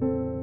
you.